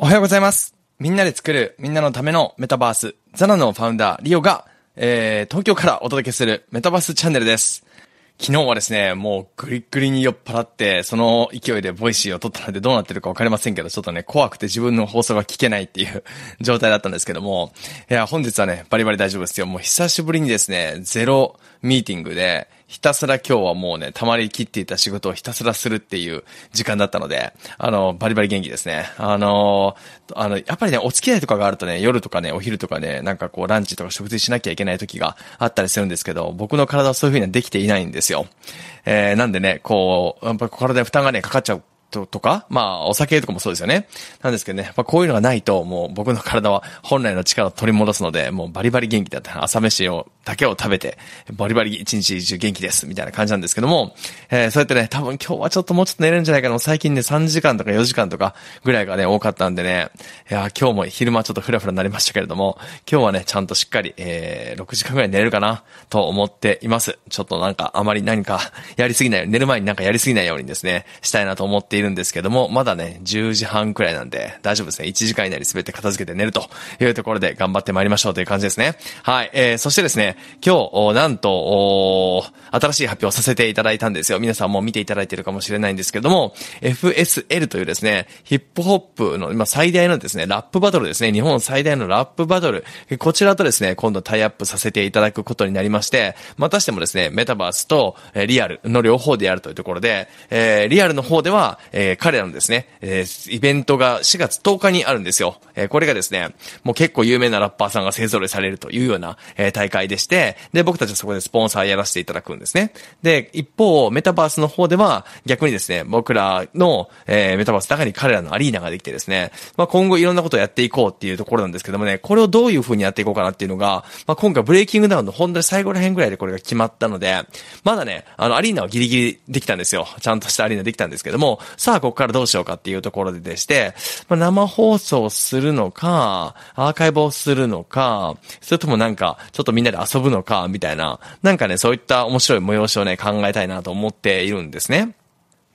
おはようございます。みんなで作る、みんなのためのメタバース、 XANA のファウンダー、リオが、えー、東京からお届けするメタバースチャンネルです。昨日はですね、もうグリッグリに酔っ払って、その勢いで Voicy を撮ったのでどうなってるかわかりませんけど、ちょっとね、怖くて自分の放送が聞けないっていう状態だったんですけども、いや、本日はね、バリバリ大丈夫ですよ。もう久しぶりにですね、ゼロミーティングで、ひたすら今日はもうね、溜まりきっていた仕事をひたすらするっていう時間だったので、あの、バリバリ元気ですね。あの、あの、やっぱりね、お付き合いとかがあるとね、夜とかね、お昼とかね、なんかこう、ランチとか食事しなきゃいけない時があったりするんですけど、僕の体はそういう風にはできていないんですよ。えー、なんでね、こう、やっぱ体に負担がね、かかっちゃうと、とか、まあ、お酒とかもそうですよね。なんですけどね、まあ、こういうのがないと、もう僕の体は本来の力を取り戻すので、もうバリバリ元気だった。朝飯を、だけを食べて、バリバリ一日中元気です、みたいな感じなんですけども、えー、そうやってね、多分今日はちょっともうちょっと寝れるんじゃないかな。最近ね、3時間とか4時間とかぐらいがね、多かったんでね、いや、今日も昼間ちょっとフラフラになりましたけれども、今日はね、ちゃんとしっかり、えー、6時間ぐらい寝れるかな、と思っています。ちょっとなんか、あまり何かやりすぎないように、寝る前になんかやりすぎないようにですね、したいなと思っているんですけども、まだね、10時半くらいなんで、大丈夫ですね。1時間以内に全て片付けて寝るというところで頑張って参りましょうという感じですね。はい。えー、そしてですね、今日、なんと、新しい発表をさせていただいたんですよ。皆さんも見ていただいているかもしれないんですけども、FSL というですね、ヒップホップの今最大のですね、ラップバトルですね、日本最大のラップバトル、こちらとですね、今度タイアップさせていただくことになりまして、またしてもですね、メタバースと、え、リアルの両方でやるというところで、えー、リアルの方では、えー、彼らのですね、えー、イベントが4月10日にあるんですよ。えー、これがですね、もう結構有名なラッパーさんが勢揃いされるというような、えー、大会でして、で、僕たちはそこでスポンサーやらせていただくんですね。で、一方、メタバースの方では、逆にですね、僕らの、えー、メタバースの中に彼らのアリーナができてですね、まあ、今後いろんなことをやっていこうっていうところなんですけどもね、これをどういう風にやっていこうかなっていうのが、まあ、今回ブレイキングダウンの本当に最後ら辺ぐらいでこれが決まったので、まだね、あの、アリーナはギリギリできたんですよ。ちゃんとしたアリーナできたんですけども、さあ、ここからどうしようかっていうところででして、まあ、生放送するのか、アーカイブをするのか、それともなんか、ちょっとみんなで遊ぶのか、みたいな、なんかね、そういった面白い催しをね、考えたいなと思っているんですね。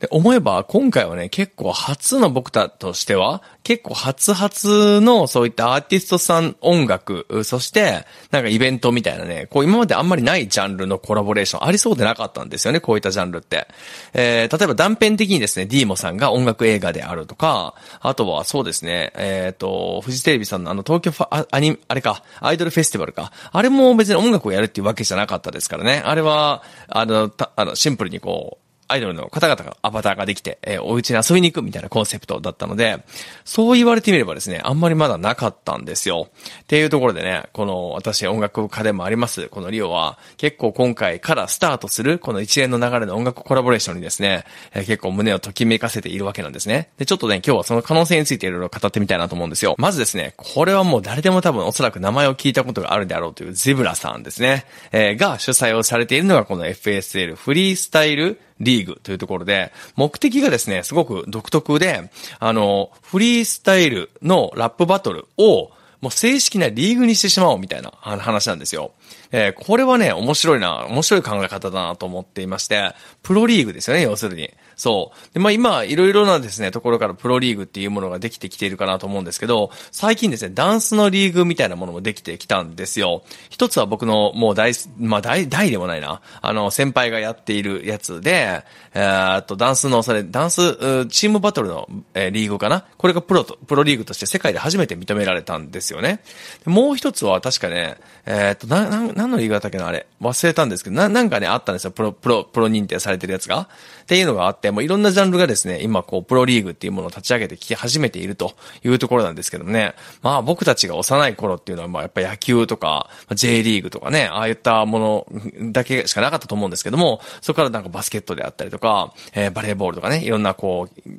で思えば、今回はね、結構初の僕たとしては、結構初々のそういったアーティストさん音楽、そして、なんかイベントみたいなね、こう今まであんまりないジャンルのコラボレーションありそうでなかったんですよね、こういったジャンルって。えー、例えば断片的にですね、ディーモさんが音楽映画であるとか、あとはそうですね、えっ、ー、と、フジテレビさんのあの東京ファ、アニ、あれか、アイドルフェスティバルか。あれも別に音楽をやるっていうわけじゃなかったですからね。あれは、あの、たあの、シンプルにこう、アイドルの方々がアバターができて、えー、お家に遊びに行くみたいなコンセプトだったので、そう言われてみればですね、あんまりまだなかったんですよ。っていうところでね、この私音楽家でもあります、このリオは、結構今回からスタートする、この一連の流れの音楽コラボレーションにですね、えー、結構胸をときめかせているわけなんですね。で、ちょっとね、今日はその可能性についていろいろ語ってみたいなと思うんですよ。まずですね、これはもう誰でも多分おそらく名前を聞いたことがあるであろうというゼブラさんですね、えー、が主催をされているのがこの FSL フリースタイルリーグというところで、目的がですね、すごく独特で、あの、フリースタイルのラップバトルを、もう正式なリーグにしてしまおうみたいな話なんですよ。えー、これはね、面白いな、面白い考え方だなと思っていまして、プロリーグですよね、要するに。そう。で、まあ今、いろいろなですね、ところからプロリーグっていうものができてきているかなと思うんですけど、最近ですね、ダンスのリーグみたいなものもできてきたんですよ。一つは僕のもう大、まあ大、大でもないな。あの、先輩がやっているやつで、えー、っと、ダンスの、それ、ダンス、チームバトルの、えー、リーグかなこれがプロと、プロリーグとして世界で初めて認められたんですよね。もう一つは確かね、えー、っと、な、な、何のリーグだっけなあれ。忘れたんですけど、な、なんかね、あったんですよ。プロ、プロ、プロ認定されてるやつが。っていうのがあって、もういろんなジャンルがですね、今こう、プロリーグっていうものを立ち上げてき始めているというところなんですけどもね。まあ僕たちが幼い頃っていうのは、まあやっぱ野球とか、J リーグとかね、ああいったものだけしかなかったと思うんですけども、そこからなんかバスケットであったりとか、えー、バレーボールとかね、いろんなこう、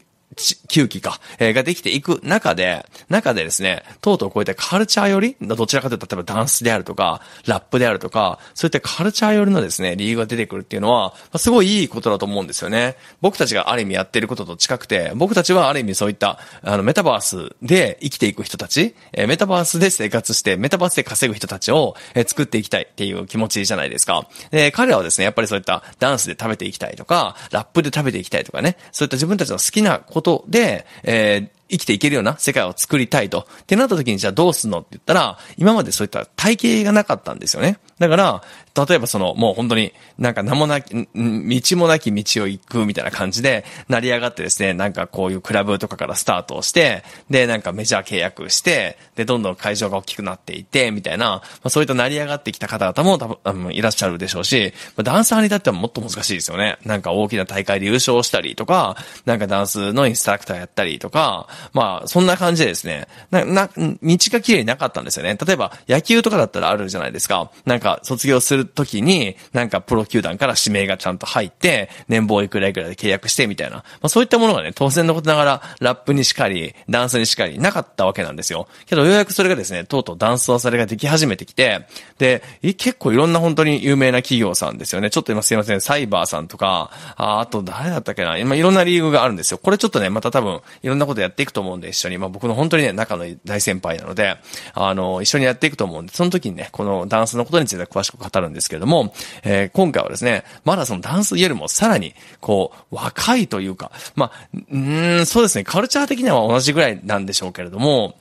球技か、えー、ができていく中で、中でですね、とうとうこういったカルチャー寄りどちらかというと、例えばダンスであるとか、ラップであるとか、そういったカルチャー寄りのですね、理由が出てくるっていうのは、まあ、すごいいいことだと思うんですよね。僕たちがある意味やってることと近くて、僕たちはある意味そういった、あの、メタバースで生きていく人たち、えー、メタバースで生活して、メタバースで稼ぐ人たちを、えー、作っていきたいっていう気持ちじゃないですか。で、彼らはですね、やっぱりそういったダンスで食べていきたいとか、ラップで食べていきたいとかね、そういった自分たちの好きなこととで、え、生きていけるような世界を作りたいと。ってなった時にじゃあどうすんの？って言ったら、今までそういった体系がなかったんですよね。だから、例えばその、もう本当になんか名もなき、道もなき道を行くみたいな感じで、成り上がってですね、なんかこういうクラブとかからスタートをして、で、なんかメジャー契約して、で、どんどん会場が大きくなっていって、みたいな、まあ、そういった成り上がってきた方々も多分、いらっしゃるでしょうし、まあ、ダンサーに至ってはもっと難しいですよね。なんか大きな大会で優勝したりとか、なんかダンスのインストラクターやったりとか、まあ、そんな感じでですね、な、な、道が綺麗になかったんですよね。例えば、野球とかだったらあるじゃないですか。なんか、卒業するときに、なんかプロ球団から指名がちゃんと入って、年俸いくらいくらで契約してみたいな。まあそういったものがね、当然のことながら、ラップにしかり、ダンスにしかり、なかったわけなんですよ。けどようやくそれがですね、とうとうダンスはそれができ始めてきて、で、結構いろんな本当に有名な企業さんですよね。ちょっと今すいません、サイバーさんとか、ああと誰だったっけな、今いろんな理由があるんですよ。これちょっとね、また多分、いろんなことやっていくと思うんで、一緒に。まあ僕の本当にね、仲の大先輩なので、あの、一緒にやっていくと思うんで、その時にね、このダンスのことについては詳しく語るんですけれども、えー、今回はですね、まだそのダンスよりもさらに、こう、若いというか、まあ、うん、そうですね、カルチャー的には同じぐらいなんでしょうけれども、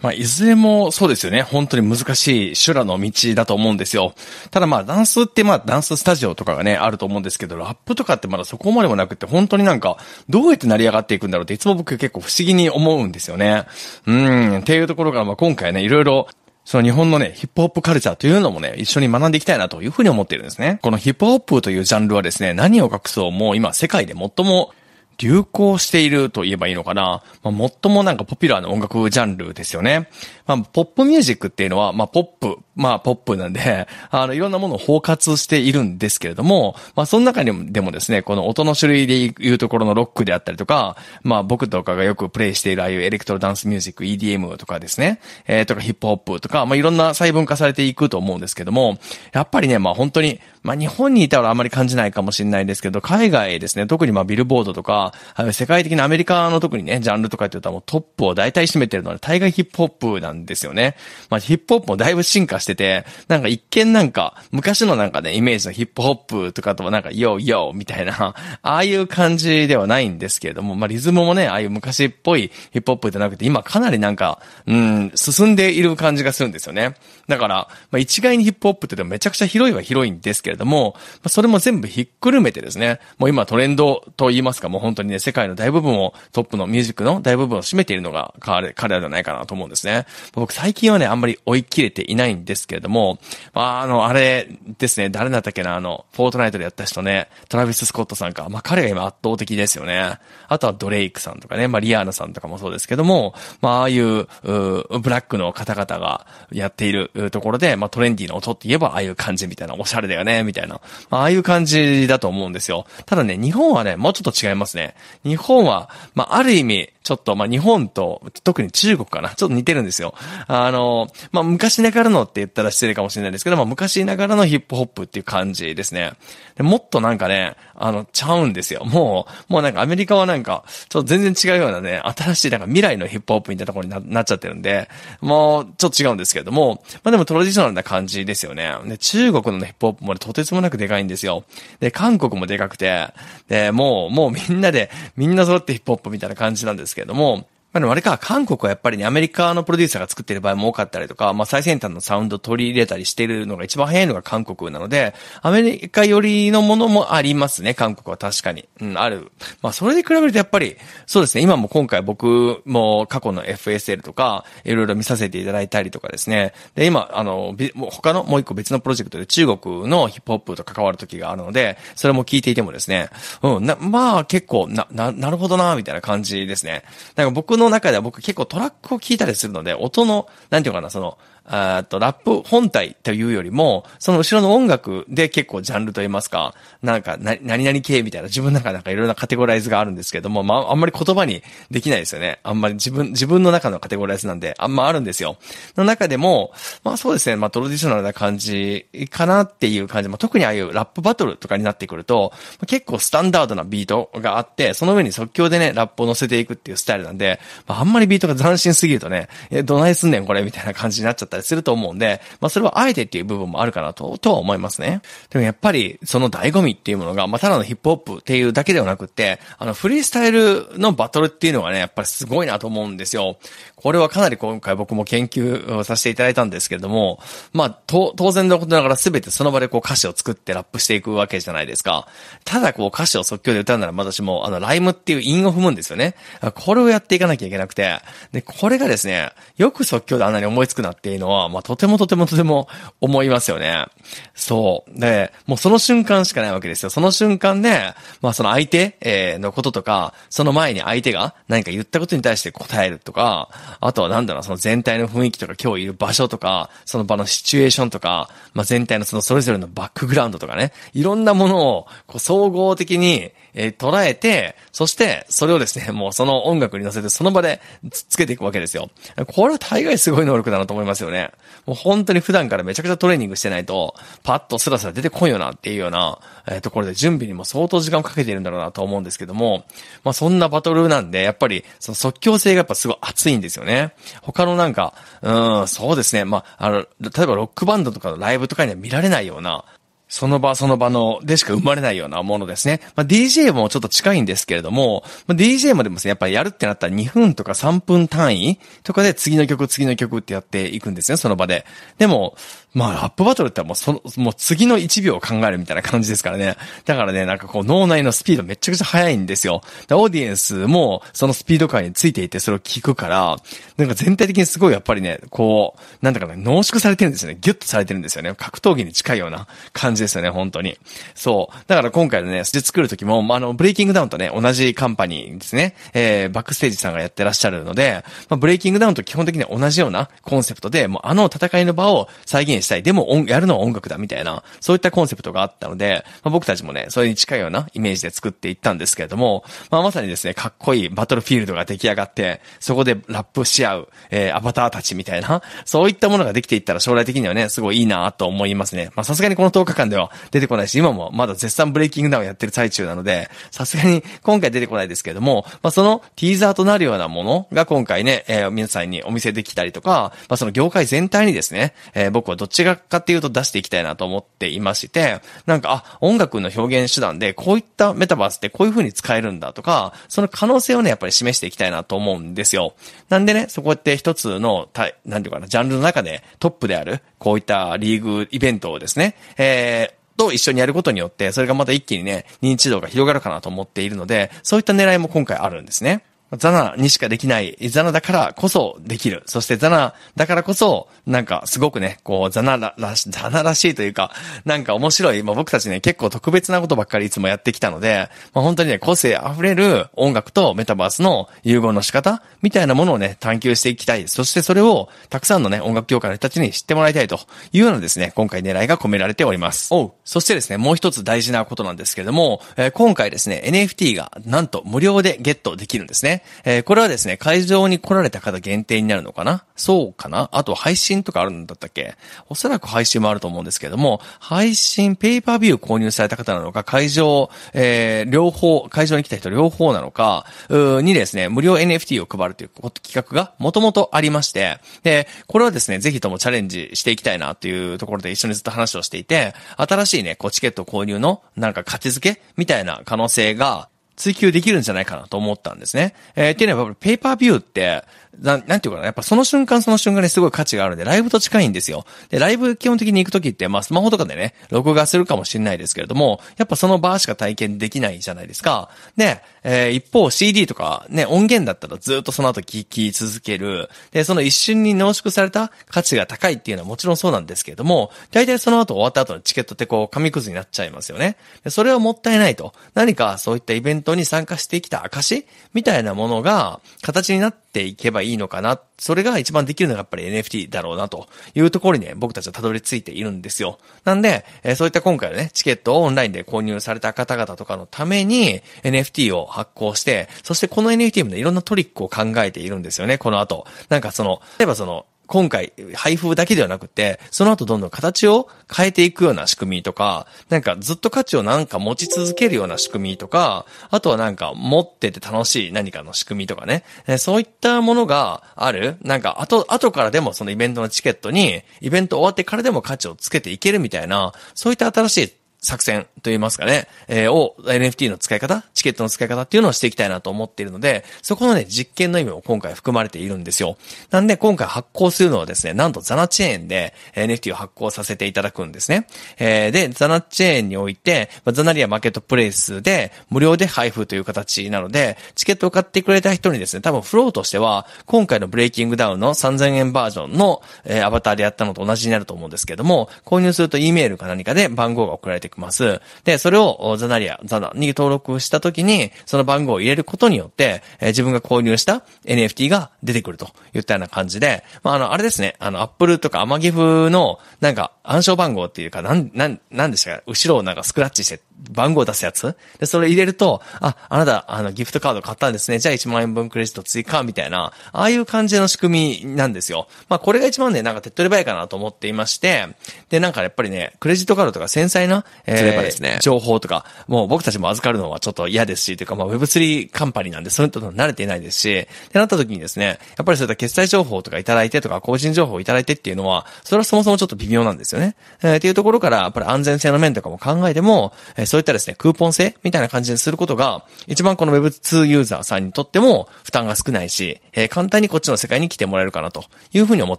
まあ、いずれもそうですよね。本当に難しい修羅の道だと思うんですよ。ただまあ、ダンスってまあ、ダンススタジオとかがね、あると思うんですけど、ラップとかってまだそこまでもなくて、本当になんか、どうやって成り上がっていくんだろうっていつも僕結構不思議に思うんですよね。うん、っていうところが、まあ今回ね、いろいろその日本のね、ヒップホップカルチャーというのもね、一緒に学んでいきたいなというふうに思っているんですね。このヒップホップというジャンルはですね、何を隠そうもう今世界で最も流行していると言えばいいのかな。まあ、最もなんかポピュラーな音楽ジャンルですよね。まあ、ポップミュージックっていうのは、まあ、ポップ、まあ、ポップなんで、あの、いろんなものを包括しているんですけれども、まあ、その中にも、でもですね、この音の種類で言うところのロックであったりとか、まあ、僕とかがよくプレイしているああいうエレクトロダンスミュージック、EDM とかですね、えー、とかヒップホップとか、まあ、いろんな細分化されていくと思うんですけども、やっぱりね、まあ、本当に、まあ、日本にいたらあまり感じないかもしれないですけど、海外ですね、特にまあ、ビルボードとか、あの世界的なアメリカの特にね、ジャンルとかって言ったらもうトップを大体占めてるのは、大概ヒップホップなんですよね。まあ、ヒップホップもだいぶ進化してて、なんか一見なんか、昔のなんかね、イメージのヒップホップとかとはなんか、ヨーヨーみたいな、ああいう感じではないんですけれども、まあ、リズムもね、ああいう昔っぽいヒップホップじゃなくて、今かなりなんか、うん、進んでいる感じがするんですよね。だから、まあ、一概にヒップホップって言ってもめちゃくちゃ広いは広いんですけれども、まあ、それも全部ひっくるめてですね、もう今トレンドと言いますか、もう本当当にね、世界の大部分を、トップのミュージックの大部分を占めているのが彼、彼らじゃないかなと思うんですね。僕最近はね、あんまり追い切れていないんですけれども、まあ、あの、あれですね、誰だったっけな、あの、フォートナイトでやった人ね、トラビス・スコットさんか、まあ彼が今圧倒的ですよね。あとはドレイクさんとかね、まあリアーナさんとかもそうですけども、まあああいう、うブラックの方々がやっているところで、まあトレンディーな音って言えばああいう感じみたいな、おしゃれだよね、みたいな。まあああいう感じだと思うんですよ。ただね、日本はね、もうちょっと違いますね。日本は、まあある意味、ちょっと、まあ、日本と、特に中国かな。ちょっと似てるんですよ。あの、まあ、昔ながらのって言ったら失礼かもしれないですけど、まあ、昔ながらのヒップホップっていう感じですね。でもっとなんかね、あの、ちゃうんですよ。もう、もうなんかアメリカはなんか、ちょっと全然違うようなね、新しいなんか未来のヒップホップみたいなところにななっちゃってるんで、もう、ちょっと違うんですけれども、まあ、でもトラディショナルな感じですよね。で、中国のヒップホップもねとてつもなくでかいんですよ。で、韓国もでかくて、で、もう、もうみんなで、みんな揃ってヒップホップみたいな感じなんですけれども、まあでもあれか、韓国はやっぱりね、アメリカのプロデューサーが作ってる場合も多かったりとか、まあ最先端のサウンド取り入れたりしてるのが一番早いのが韓国なので、アメリカ寄りのものもありますね、韓国は確かに。うん、ある。まあそれで比べるとやっぱり、そうですね、今も今回僕も過去の FSL とか、いろいろ見させていただいたりとかですね。で、今、あの、他のもう一個別のプロジェクトで中国のヒップホップと関わる時があるので、それも聞いていてもですね、うん、な、まあ結構、な、な、なるほどな、みたいな感じですね。だから僕の中では僕結構トラックを聞いたりするので、音の、なんていうかな、その、あと、ラップ本体というよりも、その後ろの音楽で結構ジャンルと言いますか、なんか、な、何々系みたいな、自分の中なんかいろいろなカテゴライズがあるんですけども、まあ、あんまり言葉にできないですよね。あんまり自分、自分の中のカテゴライズなんで、あんまあるんですよ。の中でも、まあそうですね、まあトラディショナルな感じかなっていう感じ、まあ特にああいうラップバトルとかになってくると、結構スタンダードなビートがあって、その上に即興でね、ラップを乗せていくっていうスタイルなんで、まあ、あんまりビートが斬新すぎるとね、え、どないすんねんこれみたいな感じになっちゃったりすると思うんで、まあ、それはあえてっていう部分もあるかなと、とは思いますね。でもやっぱり、その醍醐味っていうものが、まあ、ただのヒップホップっていうだけではなくって、あの、フリースタイルのバトルっていうのがね、やっぱりすごいなと思うんですよ。これはかなり今回僕も研究をさせていただいたんですけれども、まあ、当然のことながら全てその場でこう歌詞を作ってラップしていくわけじゃないですか。ただこう歌詞を即興で歌うなら私もあのライムっていう韻を踏むんですよね。これをやっていかなきゃいけなくて、で、これがですね、よく即興であんなに思いつくなっていうののは、まあ、とてもとてもとても思いますよね。そう。で、もうその瞬間しかないわけですよ。その瞬間で、まあその相手、えー、のこととか、その前に相手が何か言ったことに対して答えるとか、あとはなんだろう、その全体の雰囲気とか今日いる場所とか、その場のシチュエーションとか、まあ全体のそのそれぞれのバックグラウンドとかね、いろんなものをこう総合的に、えー、捉えて、そしてそれをですね、もうその音楽に乗せてその場でつけていくわけですよ。これは大概すごい能力だなと思いますよね。もう本当に普段からめちゃくちゃトレーニングしてないと、パッとスラスラ出てこんよなっていうような、えー、ところで準備にも相当時間をかけているんだろうなと思うんですけども、まあそんなバトルなんで、やっぱりその即興性がやっぱすごい熱いんですよね。他のなんか、うん、そうですね。まあ、あの、例えばロックバンドとかのライブとかには見られないような、その場その場のでしか生まれないようなものですね。まあ、DJ もちょっと近いんですけれども、まあ、DJ もでもですね、やっぱりやるってなったら2分とか3分単位とかで次の曲次の曲ってやっていくんですね、その場で。でも、まあ、ラップバトルってもうその、もう次の1秒を考えるみたいな感じですからね。だからね、なんかこう脳内のスピードめちゃくちゃ速いんですよ。で、オーディエンスもそのスピード感についていてそれを聞くから、なんか全体的にすごいやっぱりね、こう、なんだかね、濃縮されてるんですよね。ギュッとされてるんですよね。格闘技に近いような感じですよね、本当に。そう。だから今回のね、ステ作る時も、まあ、あの、ブレイキングダウンとね、同じカンパニーですね。えー、バックステージさんがやってらっしゃるので、まあ、ブレイキングダウンと基本的に同じようなコンセプトで、もうあの戦いの場を再現したい。でも、やるのは音楽だみたいな、そういったコンセプトがあったので、まあ、僕たちもね、それに近いようなイメージで作っていったんですけれども、まあ、まさにですね、かっこいいバトルフィールドが出来上がって、そこでラップし合う、えー、アバターたちみたいな、そういったものができていったら将来的にはね、すごいいいなと思いますね。まあ、さすがにこの10日間では出てこないし、今もまだ絶賛ブレイキングダウンやってる最中なので、さすがに今回出てこないですけれども、まあ、そのティーザーとなるようなものが今回ね、えー、皆さんにお見せできたりとか、まあ、その業界全体にですね、えー、僕はどっちがかっていうと出していきたいなと思っていまして、なんか、あ、音楽の表現手段でこういったメタバースってこういう風に使えるんだとか、その可能性をね、やっぱり示していきたいなと思うんですよ。なんでね、そこって一つの、たなんていうかな、ジャンルの中でトップである、こういったリーグイベントをですね、えー、と一緒にやることによって、それがまた一気にね、認知度が広がるかなと思っているので、そういった狙いも今回あるんですね。ザナにしかできない、ザナだからこそできる。そしてザナだからこそ、なんかすごくね、こう、ザナら、らし、ザナらしいというか、なんか面白い、まあ僕たちね、結構特別なことばっかりいつもやってきたので、まあ本当にね、個性溢れる音楽とメタバースの融合の仕方みたいなものをね、探求していきたい。そしてそれを、たくさんのね、音楽業界の人たちに知ってもらいたいというようなですね、今回狙いが込められております。おう。そしてですね、もう一つ大事なことなんですけれども、えー、今回ですね、NFT がなんと無料でゲットできるんですね。えー、これはですね、会場に来られた方限定になるのかな？そうかな？あと配信とかあるんだったっけ？おそらく配信もあると思うんですけども、配信、ペーパービュー購入された方なのか、会場、えー、両方、会場に来た人両方なのか、うにですね、無料 NFT を配るという企画がもともとありまして、で、これはですね、ぜひともチャレンジしていきたいなというところで一緒にずっと話をしていて、新しいね、こうチケット購入のなんか価値づけみたいな可能性が追求できるんじゃないかなと思ったんですね。えー、っていうのは、ペーパービューって、ななんていうかな、やっぱその瞬間その瞬間にすごい価値があるんで、ライブと近いんですよ。で、ライブ基本的に行くときって、まあスマホとかでね、録画するかもしれないですけれども、やっぱその場しか体験できないじゃないですか。で、えー、一方 CD とかね、音源だったらずっとその後聴き続ける。で、その一瞬に濃縮された価値が高いっていうのはもちろんそうなんですけれども、大体その後終わった後のチケットってこう、紙くずになっちゃいますよね。で、それはもったいないと。何かそういったイベントに参加してきた証みたいなものが形になっていけばいいのかな。それが一番できるのがやっぱり NFT だろうなというところにね、僕たちはたどり着いているんですよ。なんで、えー、そういった今回のね、チケットをオンラインで購入された方々とかのために NFT を発行して、そしてこの NFT もね、いろんなトリックを考えているんですよね、この後。なんかその、例えばその、今回、配布だけではなくて、その後どんどん形を変えていくような仕組みとか、なんかずっと価値をなんか持ち続けるような仕組みとか、あとはなんか持ってて楽しい何かの仕組みとかね、そういったものがある、なんか後、後からでもそのイベントのチケットに、イベント終わってからでも価値をつけていけるみたいな、そういった新しい作戦と言いますかね、えー、を NFT の使い方、チケットの使い方っていうのをしていきたいなと思っているので、そこのね、実験の意味も今回含まれているんですよ。なんで今回発行するのはですね、なんとザナチェーンで NFT を発行させていただくんですね。えー、で、ザナチェーンにおいてま、ザナリアマーケットプレイスで無料で配布という形なので、チケットを買ってくれた人にですね、多分フローとしては、今回のブレイキングダウンの3000円バージョンの、えー、アバターでやったのと同じになると思うんですけども、購入すると E メールか何かで番号が送られてきます。で、それをザナリア、ザナに登録したときに、その番号を入れることによって、えー、自分が購入した NFT が出てくるといったような感じで、まあ、あの、あれですね、あの、アップルとかアマギフの、なんか、暗証番号っていうか、なん、なん、なんでしたか、後ろをなんかスクラッチして番号を出すやつ？で、それ入れると、あ、あなた、あの、ギフトカード買ったんですね。じゃあ1万円分クレジット追加みたいな、ああいう感じの仕組みなんですよ。まあ、これが一番ね、なんか手っ取り早いかなと思っていまして、で、なんかやっぱりね、クレジットカードとか繊細な、えー、ですね、情報とか、もう僕たちも預かるのはちょっと嫌ですし、というか、まあ、Web3 カンパニーなんで、そういうと慣れていないですし、ってなった時にですね、やっぱりそういった決済情報とかいただいてとか、個人情報をいただいてっていうのは、それはそもそもちょっと微妙なんですよね。えー、っていうところから、やっぱり安全性の面とかも考えても、えー、そういったですね、クーポン音声みたいな感じにすることが、一番この Web2 ユーザーさんにとっても負担が少ないし、えー、簡単にこっちの世界に来てもらえるかなというふうに思っ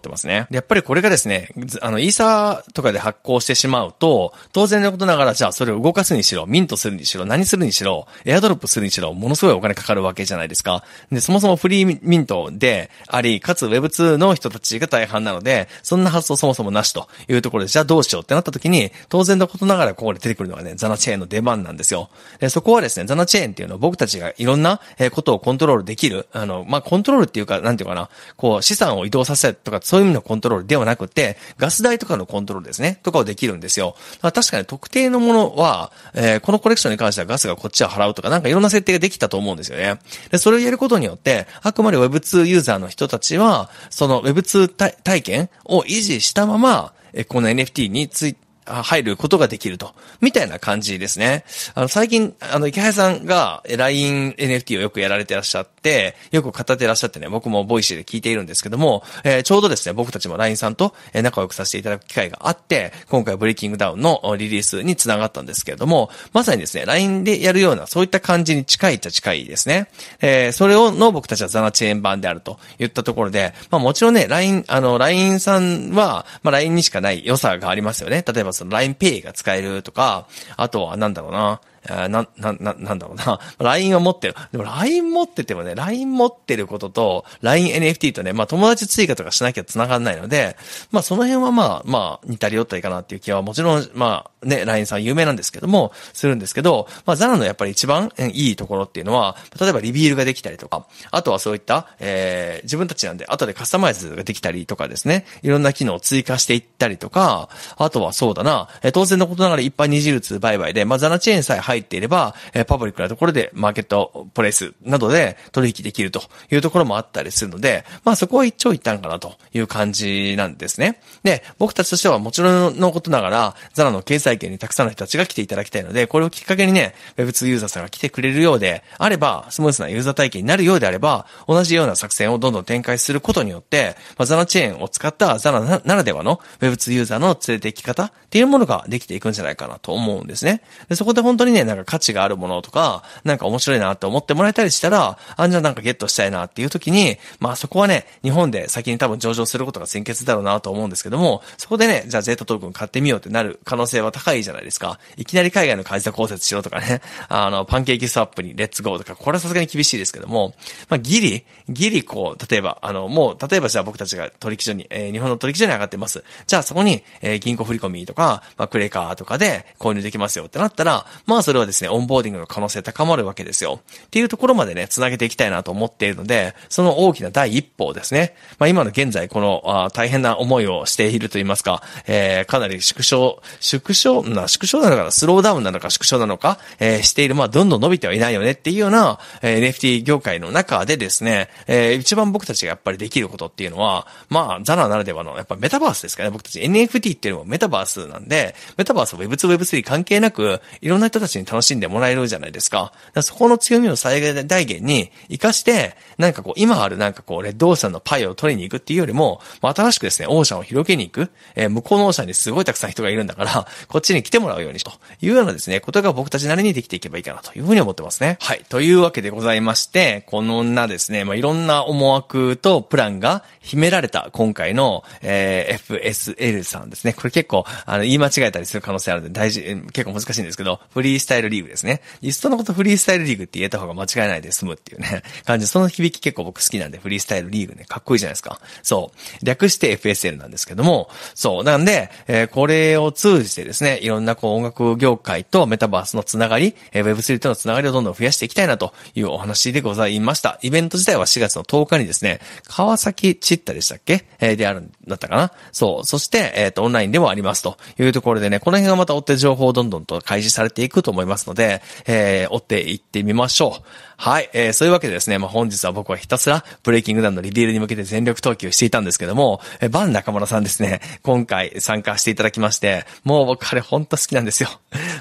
てますね。で、やっぱりこれがですね、あの、イーサーとかで発行してしまうと、当然のことながら、じゃあそれを動かすにしろ、ミントするにしろ、何するにしろ、エアドロップするにしろ、ものすごいお金かかるわけじゃないですか。で、そもそもフリーミントであり、かつ Web2 の人たちが大半なので、そんな発想そもそもなしというところで、じゃあどうしようってなった時に、当然のことながらここで出てくるのがね、ザナチェーンの出番なんですよ。で、そこはですね、ザナチェーンっていうのは僕たちがいろんなことをコントロールできる、あの、まあ、コントロールっていうか、なんていうかな、こう、資産を移動させとか、そういう意味のコントロールではなくて、ガス代とかのコントロールですね、とかをできるんですよ。だから確かに特定のものは、えー、このコレクションに関してはガスがこっちは払うとか、なんかいろんな設定ができたと思うんですよね。で、それをやることによって、あくまで Web2 ユーザーの人たちは、その Web2 体験を維持したまま、この NFT について、入ることができると。みたいな感じですね。あの、最近、あの、池原さんが LINE NFT をよくやられてらっしゃって、よく語ってらっしゃってね、僕も Voicy で聞いているんですけども、えー、ちょうどですね、僕たちも LINE さんと仲良くさせていただく機会があって、今回ブレイキングダウンのリリースにつながったんですけれども、まさにですね、LINE でやるような、そういった感じに近いっちゃ近いですね。えー、それをの僕たちは XANA チェーン版であると言ったところで、まあもちろんね、LINE、あの、LINE さんは、まあ LINE にしかない良さがありますよね。例えばその LINEPay が使えるとか、あとはなんだろうな、な、な、な、なんだろうな。LINE は持ってる。でも LINE 持っててもね、LINE 持ってることと、LINENFT とね、まあ友達追加とかしなきゃ繋がんないので、まあその辺はまあ、まあ似たり寄ったりかなっていう気はもちろん、まあね、LINE さん有名なんですけども、するんですけど、まあザラのやっぱり一番いいところっていうのは、例えばリビールができたりとか、あとはそういった、えー、自分たちなんで後でカスタマイズができたりとかですね、いろんな機能を追加していったりとか、あとはそうだな、え当然のことながら一般二次流通売買で、まあザナチェーンさえ入っていれば、えパブリックなところでマーケットプレイスなどで取引できるというところもあったりするので、まあそこは一長一短かなという感じなんですね。で、僕たちとしてはもちろんのことながら、ザラの経済圏にたくさんの人たちが来ていただきたいので、これをきっかけにね、Web2 ユーザーさんが来てくれるようであれば、スムースなユーザー体験になるようであれば、同じような作戦をどんどん展開することによって、まあ、ザナチェーンを使ったザナならではの Web2 ユーザーの連れて行き方っていうものができていくんじゃないかなと思うんですね。でそこで本当にね、なんか価値があるものとか、なんか面白いなって思ってもらえたりしたら、あんじゃなんかゲットしたいなっていう時に、まあそこはね、日本で先に多分上場することが先決だろうなと思うんですけども、そこでね、じゃあゼータトークン買ってみようってなる可能性は高いじゃないですか。いきなり海外の会社公設しろとかね、あの、パンケーキスワップにレッツゴーとか、これはさすがに厳しいですけども、まあギリ、ギリこう、例えば、あの、もう、例えばじゃあ僕たちが取引所に、えー、日本の取引所に上がってます。じゃあそこに、えー、銀行振込とか、まあクレカとかで購入できますよってなったら、まあそそれはですね、オンボーディングの可能性高まるわけですよ。っていうところまでね、繋げていきたいなと思っているので、その大きな第一歩ですね、まあ今の現在この、あ大変な思いをしていると言いますか、えー、かなり縮小、縮小、な、縮小なのかな、スローダウンなのか縮小なのか、えー、している、まあどんどん伸びてはいないよねっていうような、えー、NFT 業界の中でですね、えー、一番僕たちがやっぱりできることっていうのは、まあ、ザナならではの、やっぱメタバースですかね。僕たち NFT っていうのもメタバースなんで、メタバースは Web2、Web3 関係なく、いろんな人たちに楽しんでもらえるじゃないですか。かそこの強みを最大限に活かして、なんかこう、今あるなんかこう、レッドオーシャンのパイを取りに行くっていうよりも、まあ、新しくですね、オーシャンを広げに行く、えー、向こうのオーシャンにすごいたくさん人がいるんだから、こっちに来てもらうようにというようなですね、ことが僕たちなりにできていけばいいかなというふうに思ってますね。はい。というわけでございまして、このなですね、まあ、いろんな思惑とプランが秘められた今回の、えー、FSL さんですね。これ結構、あの、言い間違えたりする可能性あるんで大事、結構難しいんですけど、フリースタイルリーグですね。リストのことフリースタイルリーグって言えた方が間違いないで済むっていうね、感じ。その響き結構僕好きなんで、フリースタイルリーグね、かっこいいじゃないですか。そう。略して FSL なんですけども、そう。なんで、えー、これを通じてですね、いろんなこう音楽業界とメタバースのつながり、えー、Web3 とのつながりをどんどん増やしていきたいなというお話でございました。イベント自体は4月の10日にですね、川崎チッタでしたっけ？えー、であるんだったかな？そう。そして、えっ、ー、と、オンラインでもありますというところでね、この辺がまた追って情報をどんどんと開示されていくと思います思いますので、えー、追っていってみましょう。はい。えー、そういうわけでですね、まあ、本日は僕はひたすらブレイキングダウンのリディールに向けて全力投球していたんですけども、えー、バン中村さんですね、今回参加していただきまして、もう僕あれ本当好きなんですよ。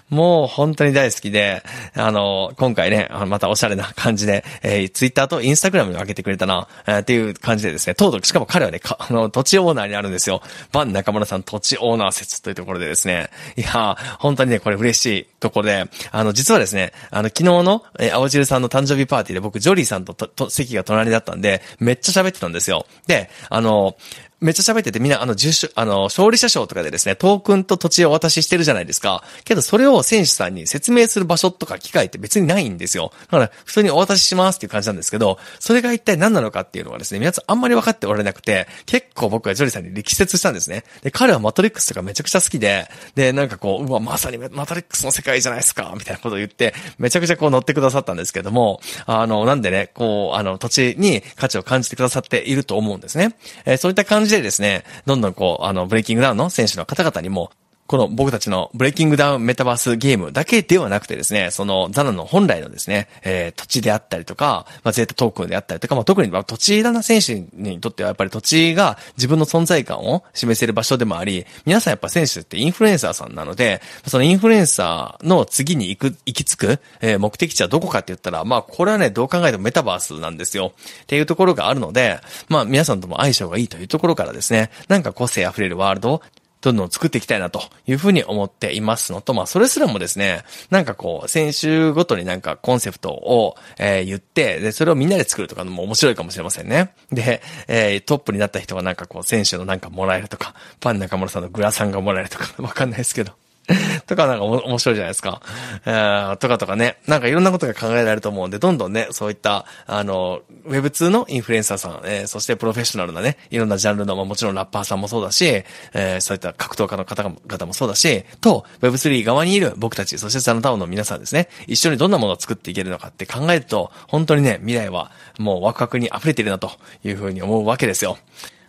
もう本当に大好きで、あの、今回ね、またおしゃれな感じで、えー、ツイッターとインスタグラムに上げてくれたな、えー、っていう感じでですね、とうとう、しかも彼はね、あの、土地オーナーになるんですよ。バン中村さん土地オーナー説というところでですね、いやー本当にね、これ嬉しいところで、あの、実はですね、あの、昨日の、えー、青汁さんの誕生日パーティーで僕、ジョリーさんとと、と、席が隣だったんで、めっちゃ喋ってたんですよ。で、あの、めっちゃ喋っててみんなあの、重賞、あの、勝利者賞とかでですね、トークンと土地をお渡ししてるじゃないですか。けどそれを選手さんに説明する場所とか機会って別にないんですよ。だから普通にお渡ししますっていう感じなんですけど、それが一体何なのかっていうのがですね、皆さんあんまり分かっておられなくて、結構僕はジョリさんに力説したんですね。で、彼はマトリックスとかめちゃくちゃ好きで、で、なんかこう、うわ、まさにマトリックスの世界じゃないですか、みたいなことを言って、めちゃくちゃこう乗ってくださったんですけども、あの、なんでね、こう、あの、土地に価値を感じてくださっていると思うんですね。えー、そういった感じでですね、どんどんこう、あの、ブレイキングダウンの選手の方々にも、この僕たちのブレイキングダウンメタバースゲームだけではなくてですね、そのザナの本来のですね、えー、土地であったりとか、まあ、ゼータトークンであったりとか、まあ、特に土地だな選手にとってはやっぱり土地が自分の存在感を示せる場所でもあり、皆さんやっぱ選手ってインフルエンサーさんなので、そのインフルエンサーの次に行く、行き着く、えー、目的地はどこかって言ったら、まあ、これはね、どう考えてもメタバースなんですよ。っていうところがあるので、まあ、皆さんとも相性がいいというところからですね、なんか個性溢れるワールドをどんどん作っていきたいなというふうに思っていますのと、まあ、それすらもですね、なんかこう、先週ごとになんかコンセプトを、えー、言って、で、それをみんなで作るとかのも面白いかもしれませんね。で、えー、トップになった人がなんかこう、選手のなんかもらえるとか、パン中村さんのグラサンがもらえるとか、わかんないですけど。とかなんか面白いじゃないですか。えー、とかとかね。なんかいろんなことが考えられると思うんで、どんどんね、そういった、あの、Web2 のインフルエンサーさん、えー、そしてプロフェッショナルなね、いろんなジャンルの、まあ、もちろんラッパーさんもそうだし、えー、そういった格闘家の方々もそうだし、と、Web3 側にいる僕たち、そしてザナタウンの皆さんですね、一緒にどんなものを作っていけるのかって考えると、本当にね、未来はもうワクワクに溢れているなというふうに思うわけですよ。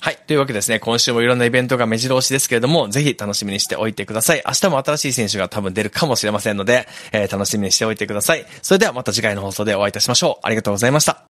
はい。というわけですね、今週もいろんなイベントが目白押しですけれども、ぜひ楽しみにしておいてください。明日も新しい選手が多分出るかもしれませんので、えー、楽しみにしておいてください。それではまた次回の放送でお会いいたしましょう。ありがとうございました。